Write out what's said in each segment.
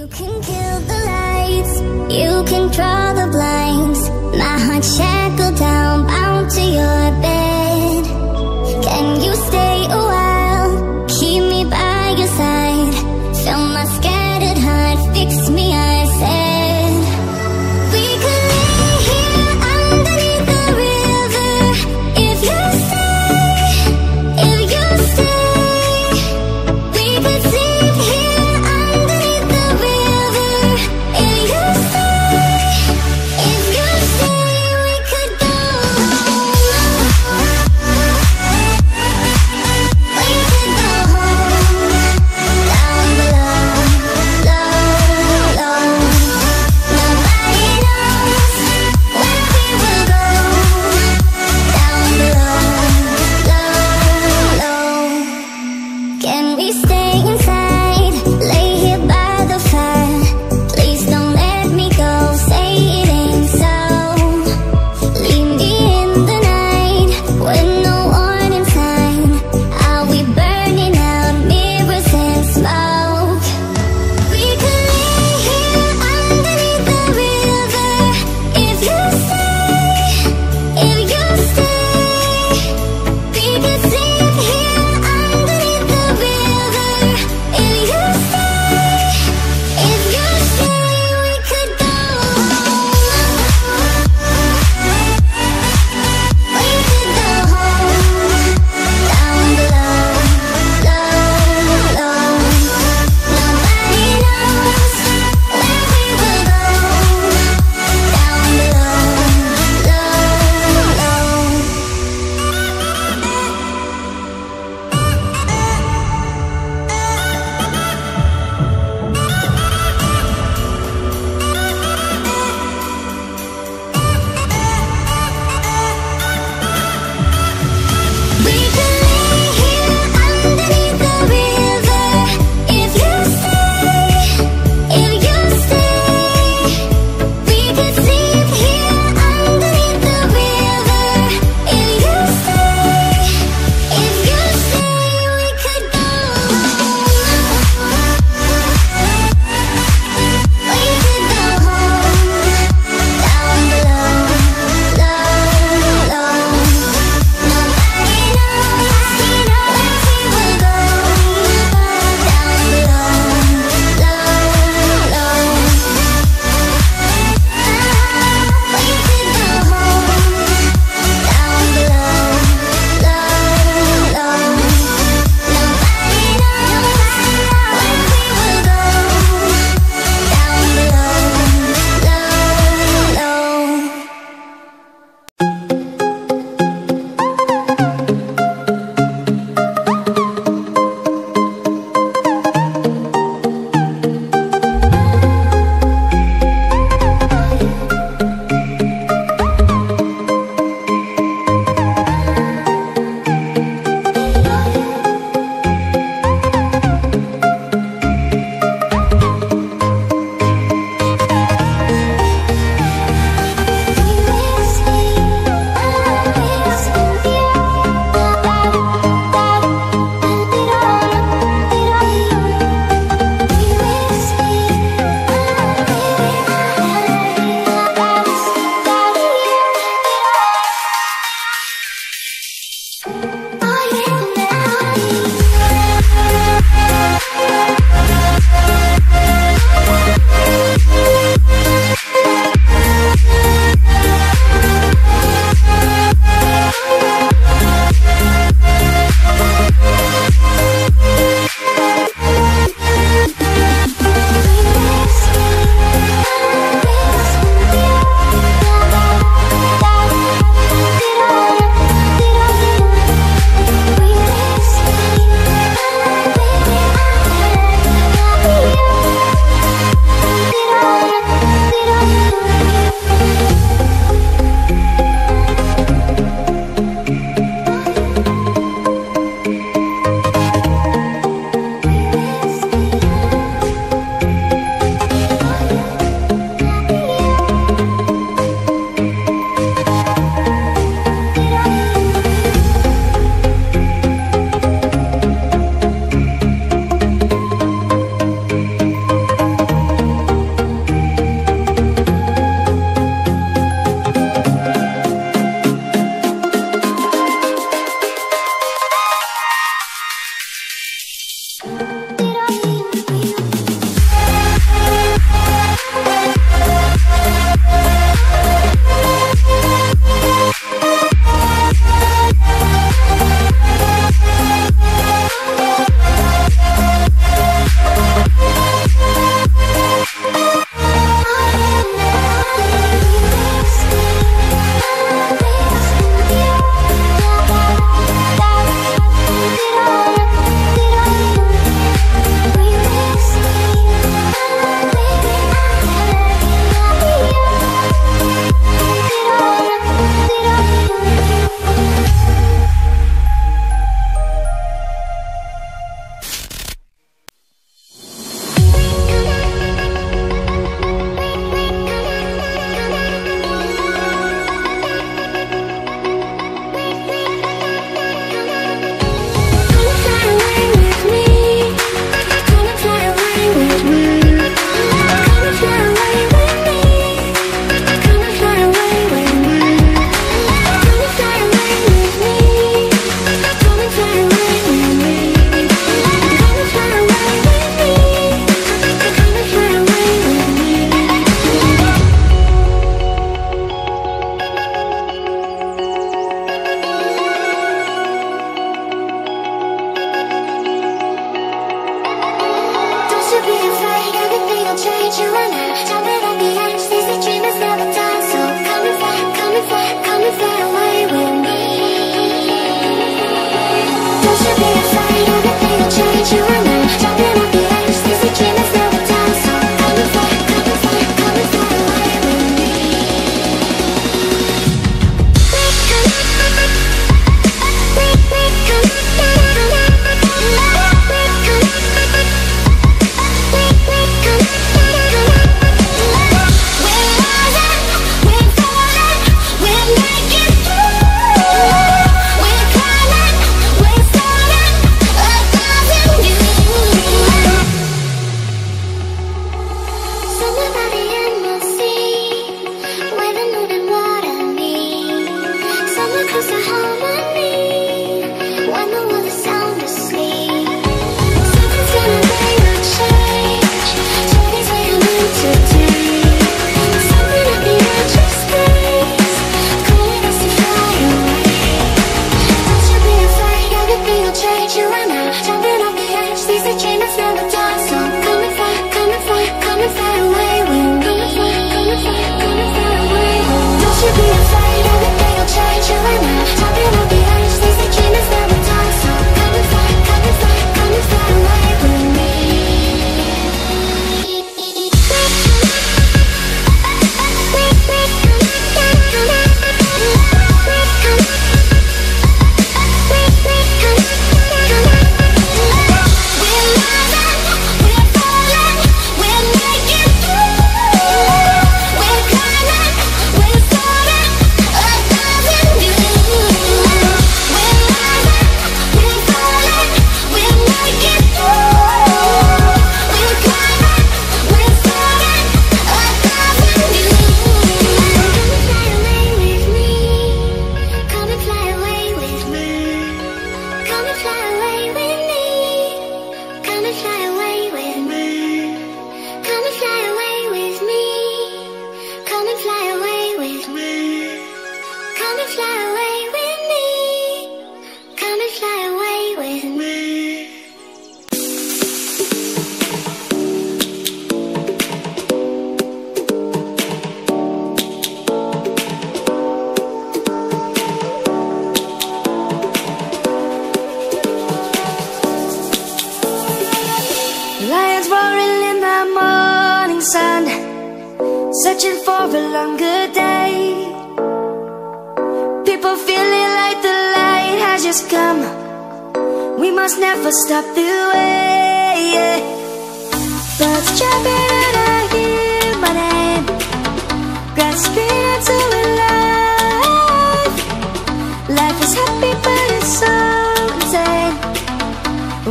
You can kill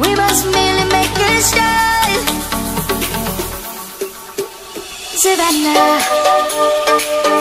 We must make a start. Savannah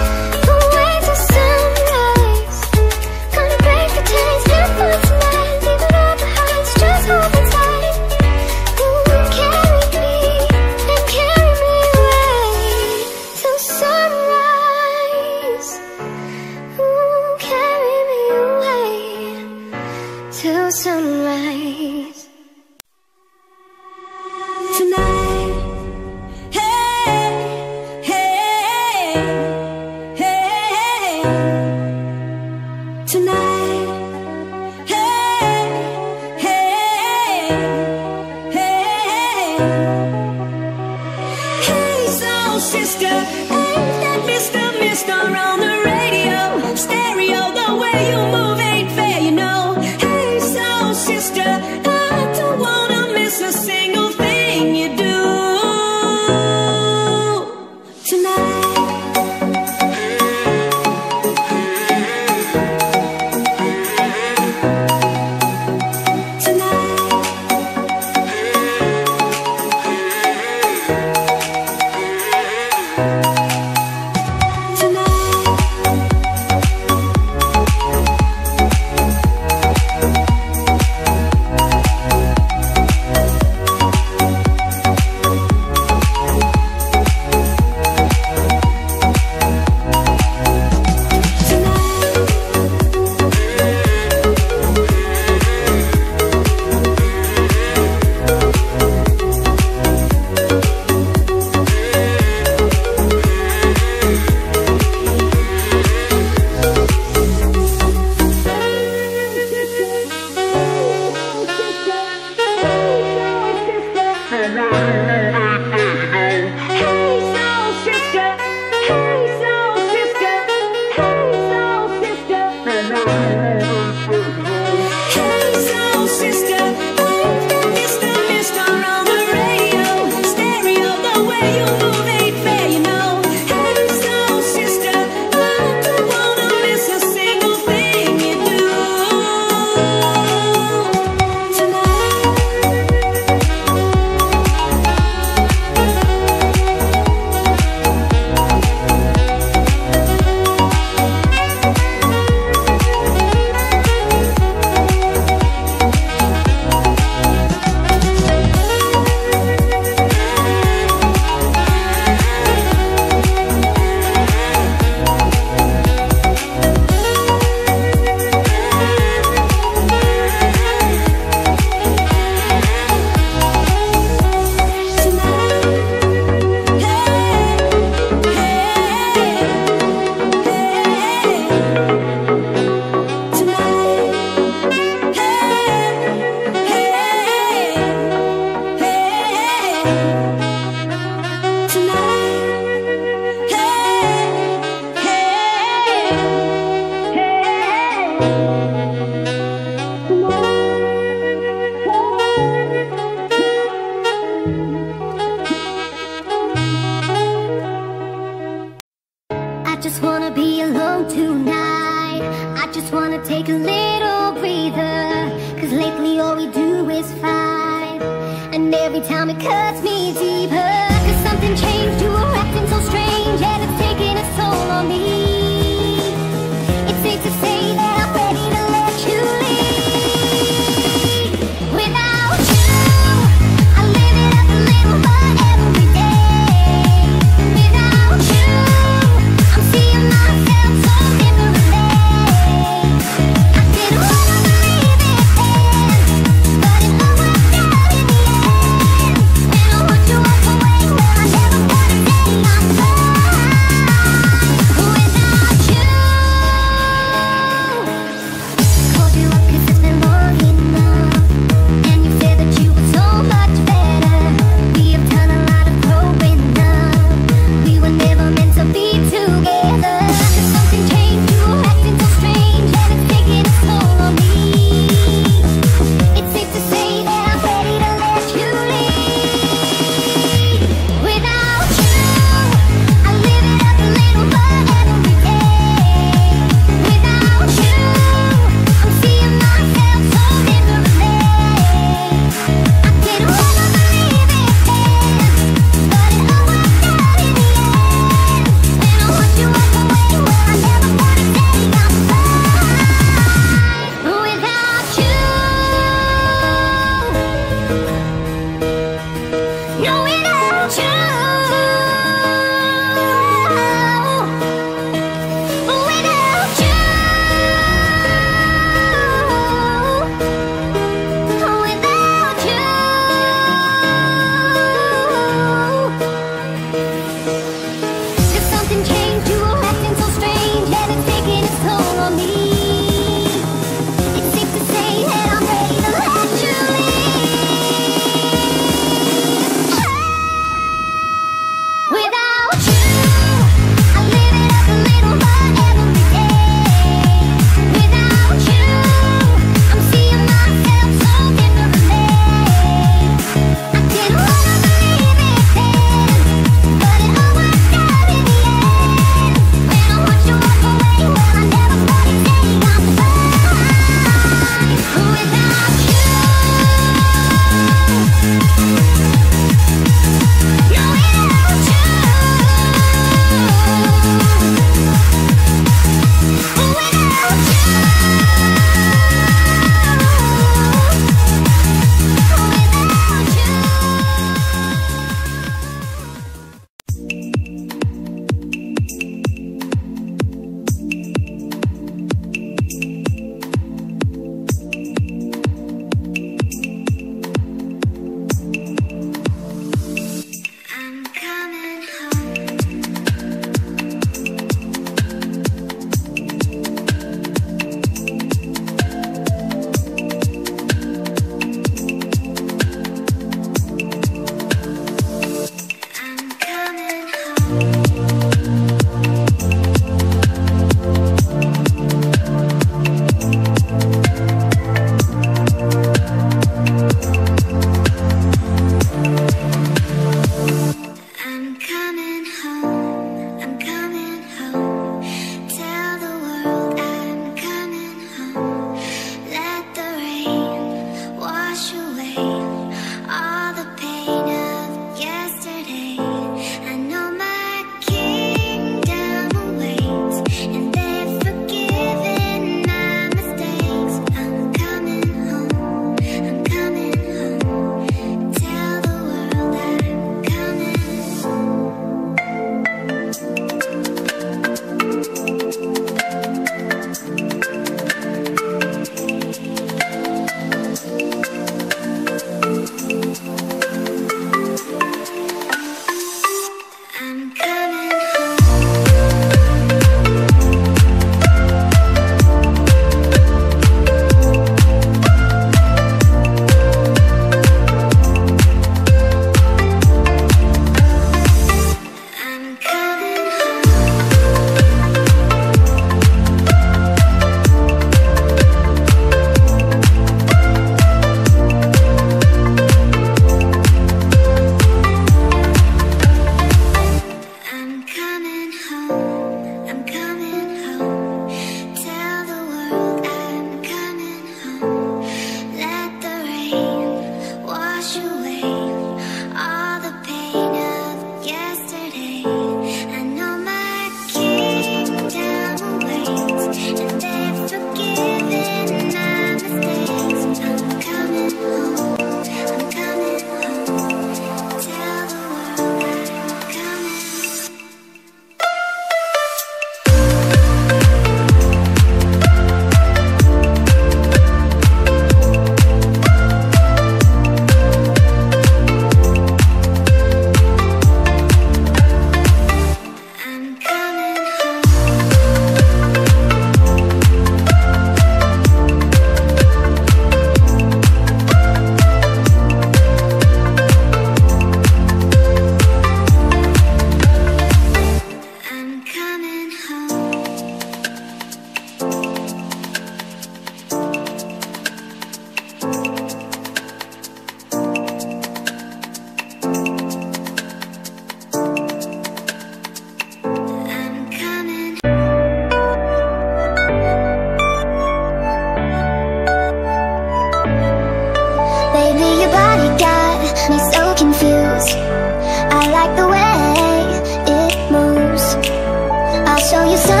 show you some.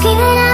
Sleeping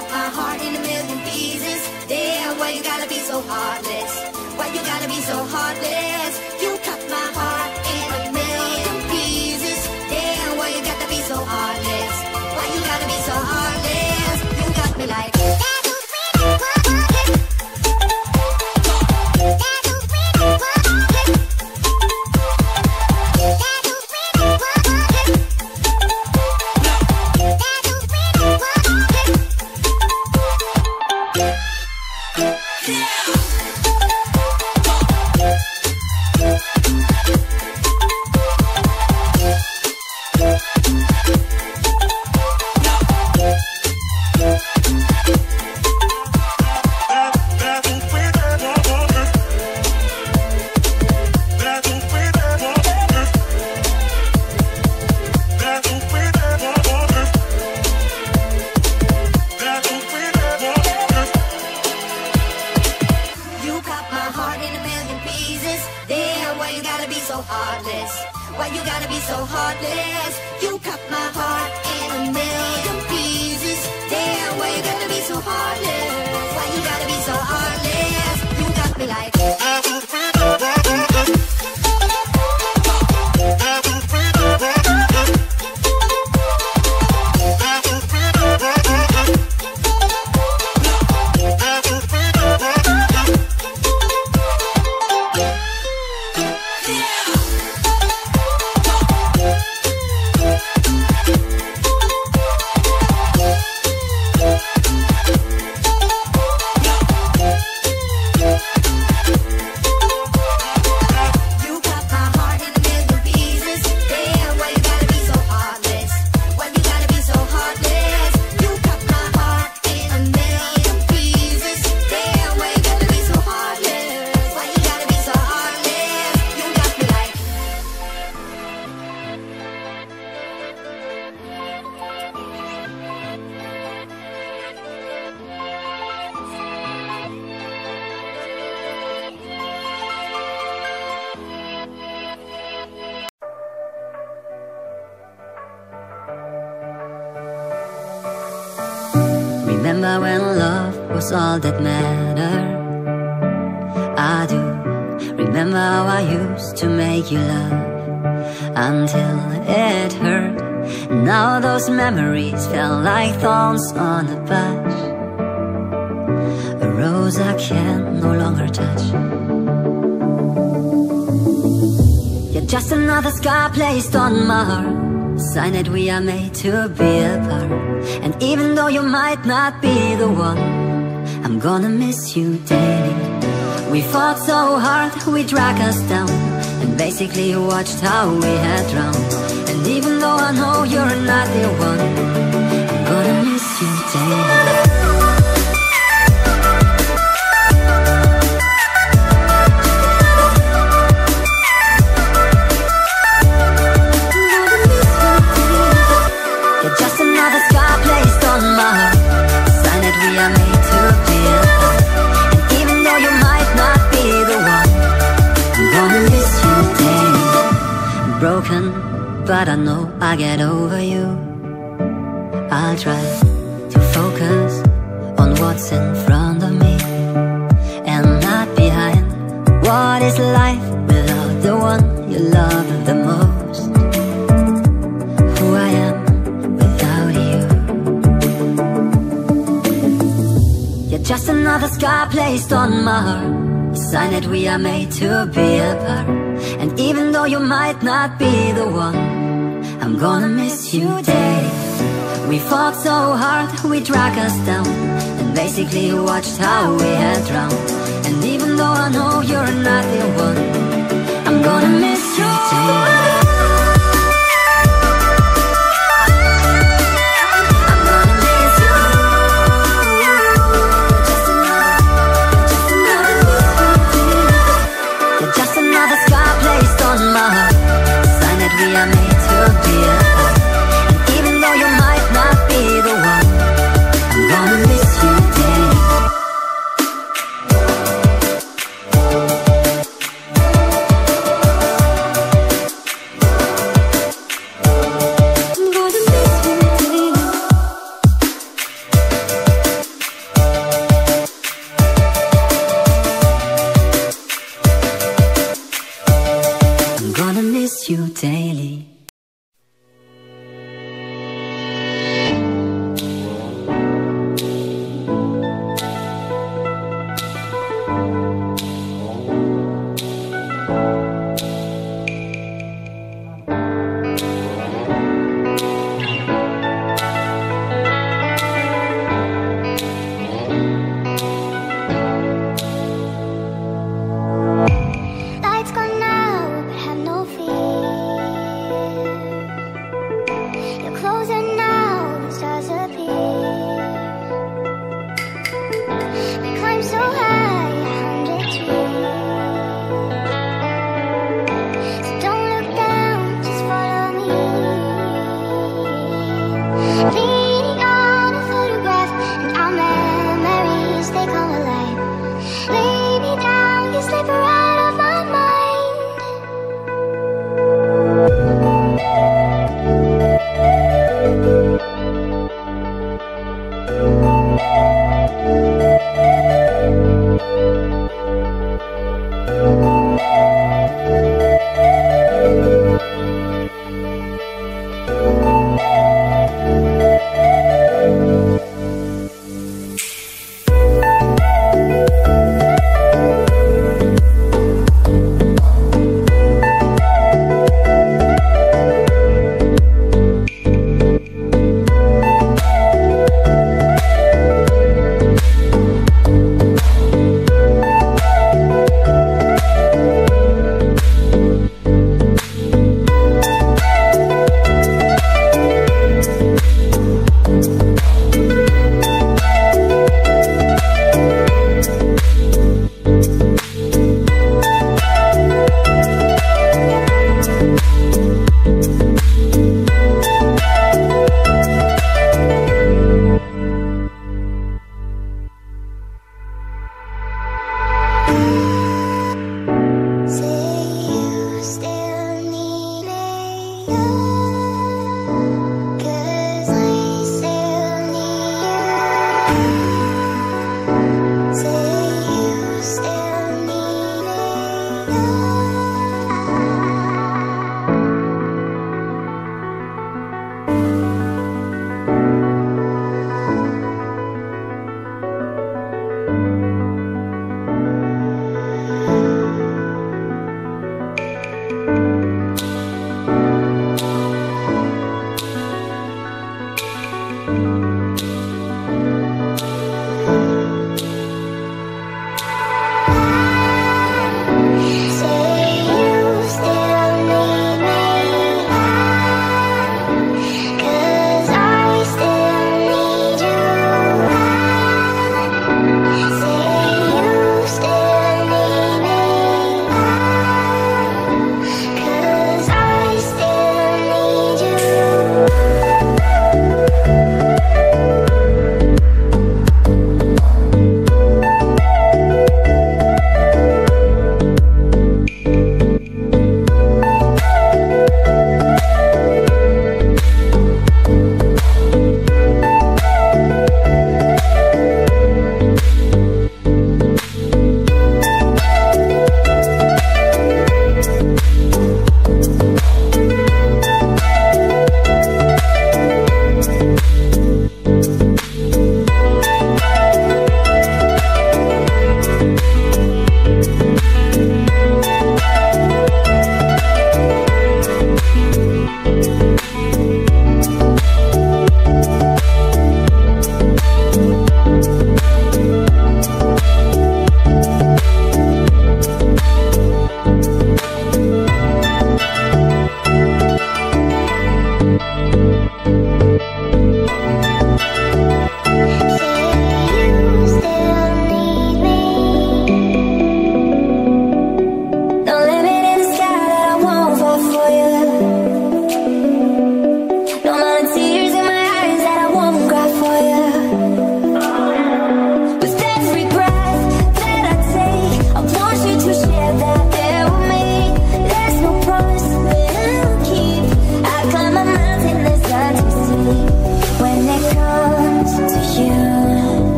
up my heart in a million pieces. Yeah, why you gotta be so heartless? Why you gotta be so heartless? sign that we are made to be apart. And even though you might not be the one, I'm gonna miss you daily. We fought so hard, we dragged us down, and basically watched how we had drowned. And even though I know you're not the one, I'm gonna miss you daily. so hard, we drag us down And basically watched how we had drowned And even though I know you're not the one I'm gonna miss you.